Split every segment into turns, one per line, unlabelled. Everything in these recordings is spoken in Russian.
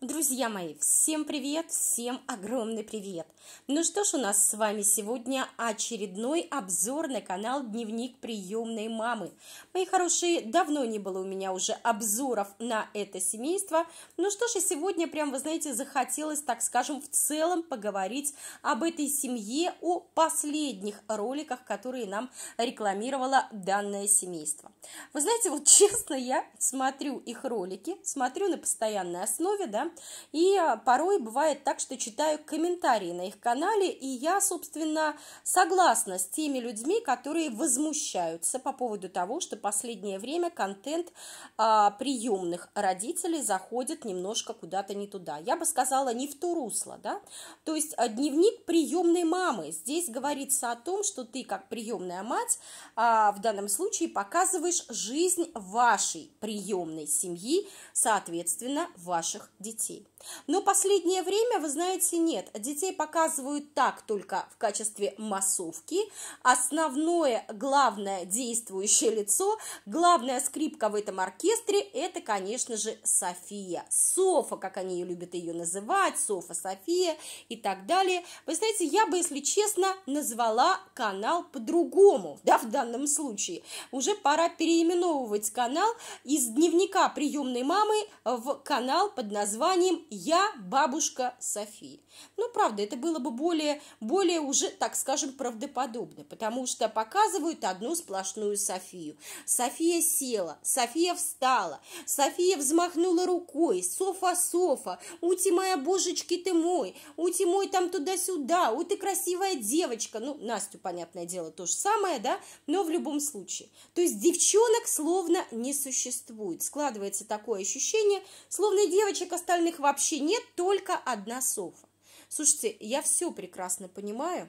Друзья мои, всем привет, всем огромный привет! Ну что ж, у нас с вами сегодня очередной обзор на канал Дневник приемной мамы. Мои хорошие, давно не было у меня уже обзоров на это семейство. Ну что ж, и сегодня прям, вы знаете, захотелось, так скажем, в целом поговорить об этой семье, о последних роликах, которые нам рекламировало данное семейство. Вы знаете, вот честно, я смотрю их ролики, смотрю на постоянной основе, да, и а, порой бывает так, что читаю комментарии на их канале, и я, собственно, согласна с теми людьми, которые возмущаются по поводу того, что последнее время контент а, приемных родителей заходит немножко куда-то не туда. Я бы сказала, не в то русло, да? То есть а, дневник приемной мамы. Здесь говорится о том, что ты, как приемная мать, а, в данном случае показываешь жизнь вашей приемной семьи, соответственно, ваших детей детей. Но последнее время, вы знаете, нет. Детей показывают так только в качестве массовки. Основное, главное действующее лицо, главная скрипка в этом оркестре, это, конечно же, София. Софа, как они любят ее называть, Софа, София и так далее. Вы знаете, я бы, если честно, назвала канал по-другому, да, в данном случае. Уже пора переименовывать канал из дневника приемной мамы в канал под названием названием «Я бабушка Софии». Ну, правда, это было бы более, более уже, так скажем, правдоподобно, потому что показывают одну сплошную Софию. София села, София встала, София взмахнула рукой, Софа, Софа, ути моя божечки ты мой, ути мой там туда-сюда, у ты красивая девочка. Ну, Настю, понятное дело, то же самое, да, но в любом случае. То есть девчонок словно не существует. Складывается такое ощущение, словно девочек остальных остальных вообще нет, только одна Софа. Слушайте, я все прекрасно понимаю,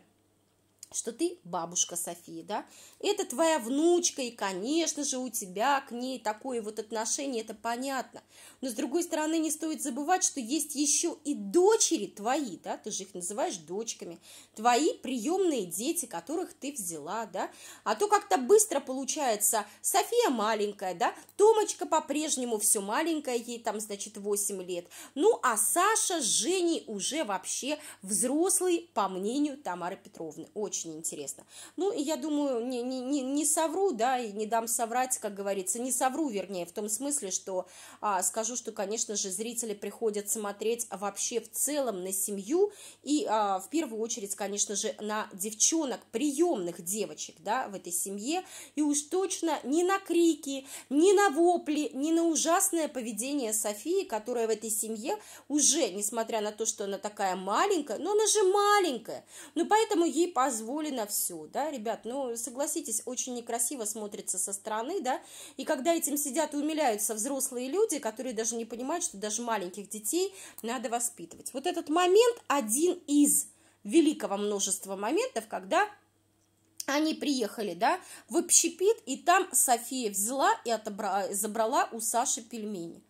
что ты бабушка Софии, да, это твоя внучка, и, конечно же, у тебя к ней такое вот отношение, это понятно. Но, с другой стороны, не стоит забывать, что есть еще и дочери твои, да, ты же их называешь дочками, твои приемные дети, которых ты взяла, да, а то как-то быстро получается, София маленькая, да, Томочка по-прежнему все маленькая, ей там, значит, 8 лет, ну, а Саша с Женей уже вообще взрослый, по мнению Тамары Петровны, очень очень интересно. Ну, и я думаю, не, не, не, совру, да, и не дам соврать, как говорится, не совру, вернее, в том смысле, что а, скажу, что, конечно же, зрители приходят смотреть вообще в целом на семью и а, в первую очередь, конечно же, на девчонок, приемных девочек, да, в этой семье, и уж точно не на крики, не на вопли, не на ужасное поведение Софии, которая в этой семье уже, несмотря на то, что она такая маленькая, но она же маленькая, ну, поэтому ей позволено позволено все, да, ребят, ну, согласитесь, очень некрасиво смотрится со стороны, да, и когда этим сидят и умиляются взрослые люди, которые даже не понимают, что даже маленьких детей надо воспитывать. Вот этот момент один из великого множества моментов, когда они приехали, да, в общепит, и там София взяла и отобрала, забрала у Саши пельмени.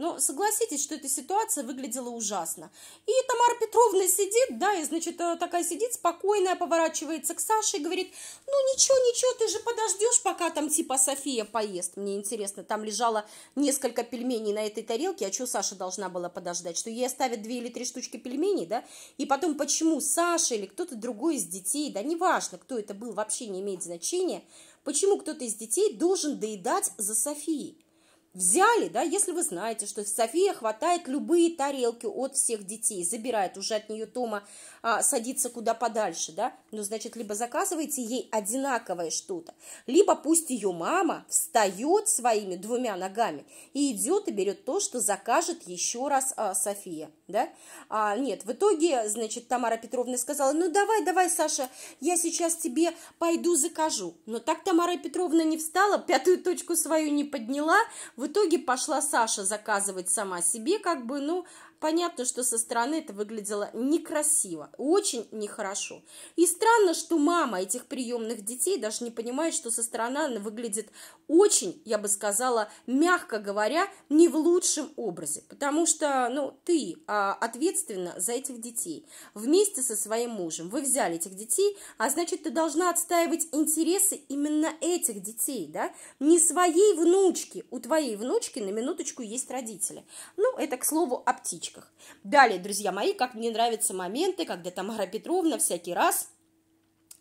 Но согласитесь, что эта ситуация выглядела ужасно. И Тамара Петровна сидит, да, и, значит, э, такая сидит спокойная, поворачивается к Саше и говорит, ну, ничего, ничего, ты же подождешь, пока там типа София поест. Мне интересно, там лежало несколько пельменей на этой тарелке, а что Саша должна была подождать? Что ей оставят две или три штучки пельменей, да? И потом, почему Саша или кто-то другой из детей, да, неважно, кто это был, вообще не имеет значения, почему кто-то из детей должен доедать за Софией? Взяли, да, если вы знаете, что София хватает любые тарелки от всех детей, забирает уже от нее Тома, а, садится куда подальше, да, ну, значит, либо заказывайте ей одинаковое что-то, либо пусть ее мама встает своими двумя ногами и идет и берет то, что закажет еще раз а, София, да. А, нет, в итоге, значит, Тамара Петровна сказала, ну, давай, давай, Саша, я сейчас тебе пойду закажу. Но так Тамара Петровна не встала, пятую точку свою не подняла, в итоге пошла Саша заказывать сама себе, как бы, ну, Понятно, что со стороны это выглядело некрасиво, очень нехорошо. И странно, что мама этих приемных детей даже не понимает, что со стороны она выглядит очень, я бы сказала, мягко говоря, не в лучшем образе. Потому что, ну, ты а, ответственна за этих детей. Вместе со своим мужем вы взяли этих детей, а значит, ты должна отстаивать интересы именно этих детей, да? Не своей внучки. У твоей внучки на минуточку есть родители. Ну, это, к слову, о птичках девочках. Далее, друзья мои, как мне нравятся моменты, когда Тамара Петровна всякий раз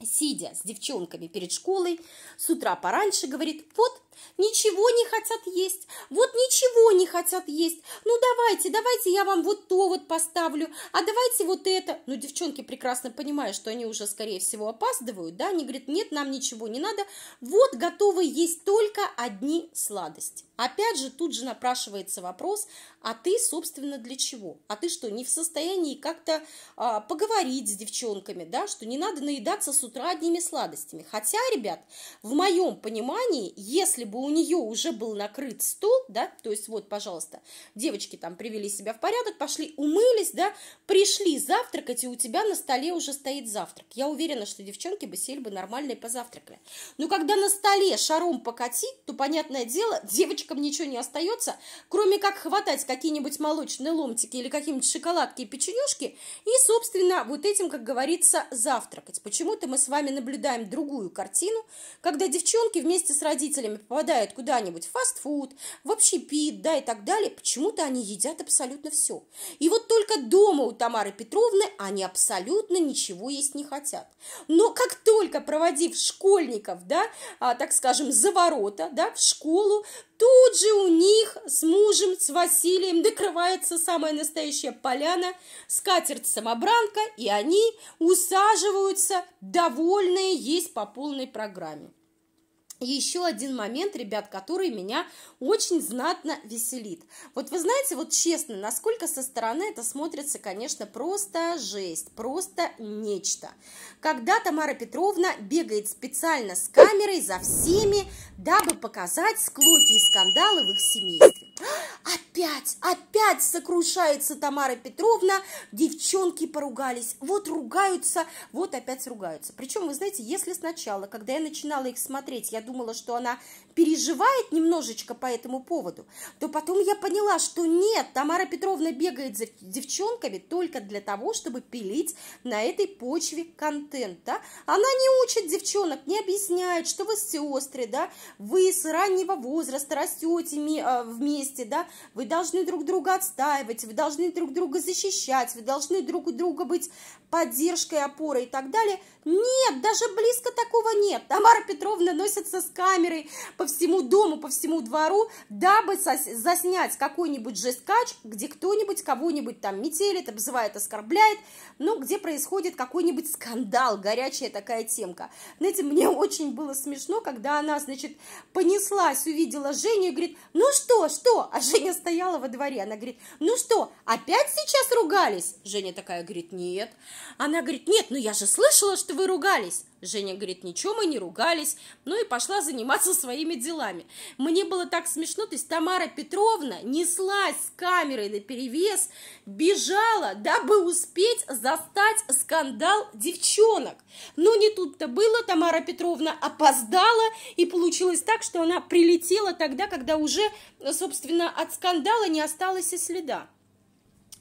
сидя с девчонками перед школой, с утра пораньше говорит, вот, ничего не хотят есть, вот ничего не хотят есть, ну давайте, давайте я вам вот то вот поставлю, а давайте вот это. Ну, девчонки прекрасно понимают, что они уже, скорее всего, опаздывают, да, они говорят, нет, нам ничего не надо, вот готовы есть только одни сладости. Опять же, тут же напрашивается вопрос, а ты, собственно, для чего? А ты что, не в состоянии как-то а, поговорить с девчонками, да, что не надо наедаться с утра одними сладостями? Хотя, ребят, в моем понимании, если бы у нее уже был накрыт стол, да, то есть вот, пожалуйста, девочки там привели себя в порядок, пошли, умылись, да, пришли завтракать, и у тебя на столе уже стоит завтрак. Я уверена, что девчонки бы сели бы нормально и позавтракали. Но когда на столе шаром покатить, то, понятное дело, девочка мальчикам ничего не остается, кроме как хватать какие-нибудь молочные ломтики или какие-нибудь шоколадки и печенюшки и, собственно, вот этим, как говорится, завтракать. Почему-то мы с вами наблюдаем другую картину, когда девчонки вместе с родителями попадают куда-нибудь в фастфуд, в общепит, да, и так далее. Почему-то они едят абсолютно все. И вот только дома у Тамары Петровны они абсолютно ничего есть не хотят. Но как только проводив школьников, да, а, так скажем, за ворота, да, в школу, Тут же у них с мужем, с Василием докрывается самая настоящая поляна, скатерть-самобранка, и они усаживаются, довольные есть по полной программе. Еще один момент, ребят, который меня очень знатно веселит. Вот вы знаете, вот честно, насколько со стороны это смотрится, конечно, просто жесть, просто нечто. Когда Тамара Петровна бегает специально с камерой за всеми, дабы показать склоки и скандалы в их семействе. Опять, опять сокрушается Тамара Петровна, девчонки поругались, вот ругаются, вот опять ругаются. Причем, вы знаете, если сначала, когда я начинала их смотреть, я думала, что она переживает немножечко по этому поводу, то потом я поняла, что нет, Тамара Петровна бегает за девчонками только для того, чтобы пилить на этой почве контент, да? Она не учит девчонок, не объясняет, что вы сестры, да, вы с раннего возраста растете а, вместе, да, вы должны друг друга отстаивать, вы должны друг друга защищать, вы должны друг у друга быть поддержкой, опорой и так далее. Нет, даже близко такого нет. Тамара Петровна носится с камерой по всему дому, по всему двору, дабы заснять какой-нибудь жесткач, где кто-нибудь кого-нибудь там метелит, обзывает, оскорбляет, ну, где происходит какой-нибудь скандал, горячая такая темка. Знаете, мне очень было смешно, когда она, значит, понеслась, увидела Женю и говорит, ну что, что? А Женя стояла во дворе, она говорит, ну что, опять сейчас ругались? Женя такая говорит, нет. Она говорит, нет, ну я же слышала, что вы ругались. Женя говорит, ничего, мы не ругались. Ну и пошла заниматься своими делами. Мне было так смешно, то есть Тамара Петровна неслась с камерой на перевес, бежала, дабы успеть застать скандал девчонок. Но не тут-то было, Тамара Петровна опоздала, и получилось так, что она прилетела тогда, когда уже, собственно, от скандала не осталось и следа.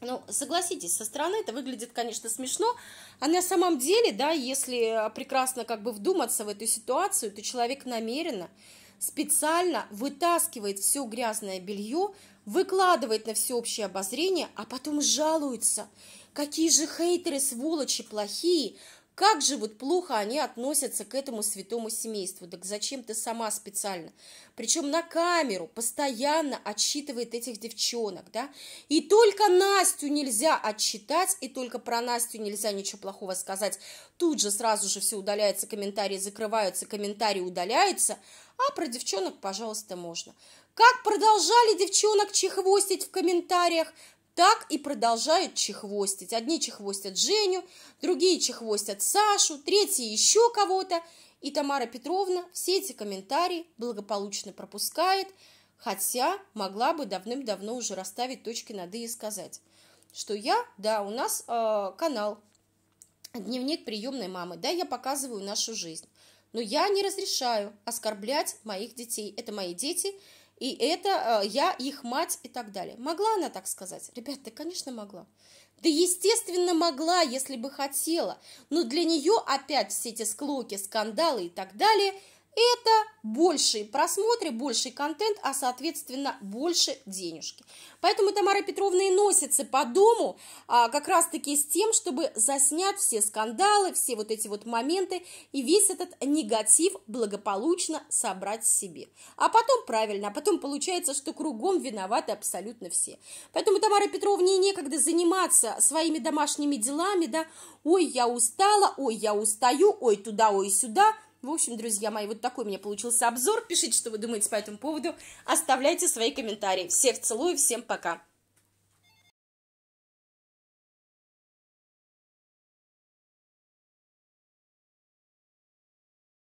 Ну, согласитесь, со стороны это выглядит, конечно, смешно, а на самом деле, да, если прекрасно как бы вдуматься в эту ситуацию, то человек намеренно, специально вытаскивает все грязное белье, выкладывает на всеобщее обозрение, а потом жалуется, какие же хейтеры, сволочи плохие, как же вот плохо они относятся к этому святому семейству. Так зачем ты сама специально? Причем на камеру постоянно отсчитывает этих девчонок, да? И только Настю нельзя отчитать, и только про Настю нельзя ничего плохого сказать. Тут же сразу же все удаляется, комментарии закрываются, комментарии удаляются, а про девчонок, пожалуйста, можно. Как продолжали девчонок чехвостить в комментариях, так и продолжают чехвостить. Одни чехвостят Женю, другие чехвостят Сашу, третьи еще кого-то. И Тамара Петровна все эти комментарии благополучно пропускает, хотя могла бы давным-давно уже расставить точки над «и» и сказать, что я, да, у нас э, канал «Дневник приемной мамы», да, я показываю нашу жизнь. Но я не разрешаю оскорблять моих детей. Это мои дети – и это э, я их мать и так далее. Могла она так сказать? Ребята, да, конечно, могла. Да, естественно, могла, если бы хотела. Но для нее опять все эти склоки, скандалы и так далее – это большие просмотры, больший контент, а соответственно больше денежки. Поэтому Тамара Петровна и носится по дому а, как раз-таки с тем, чтобы заснять все скандалы, все вот эти вот моменты и весь этот негатив благополучно собрать себе. А потом правильно, а потом получается, что кругом виноваты абсолютно все. Поэтому Тамара Петровне некогда заниматься своими домашними делами, да, ой, я устала, ой, я устаю, ой, туда, ой, сюда – в общем, друзья мои, вот такой у меня получился обзор. Пишите, что вы думаете по этому поводу. Оставляйте свои комментарии. Всех целую, всем пока.